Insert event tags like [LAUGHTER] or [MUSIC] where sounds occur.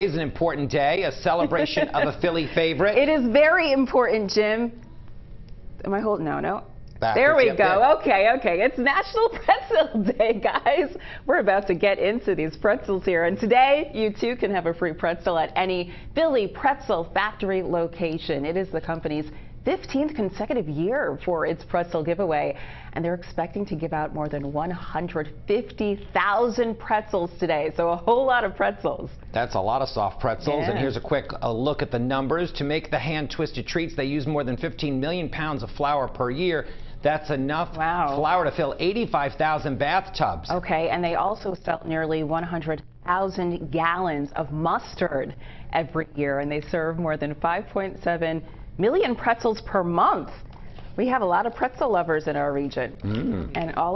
is an important day, a celebration of a [LAUGHS] Philly favorite. It is very important, Jim. Am I holding? No, no. Backwards, there we yep, go. there. Okay, okay. It's National [LAUGHS] Pretzel Day, guys. We're about to get into these pretzels here. And today, you too can have a free pretzel at any Philly Pretzel Factory location. It is the company's 15th consecutive year for its pretzel giveaway. And they're expecting to give out more than 150,000 pretzels today. So a whole lot of pretzels. That's a lot of soft pretzels. And here's a quick uh, look at the numbers. To make the hand-twisted treats, they use more than 15 million pounds of flour per year. That's enough Wow. flour to fill 85,000 bathtubs. Okay, and they also sell nearly 100,000 gallons of mustard every year, and they serve more than 5.7 million pretzels per month. We have a lot of pretzel lovers in our region, mm. and all of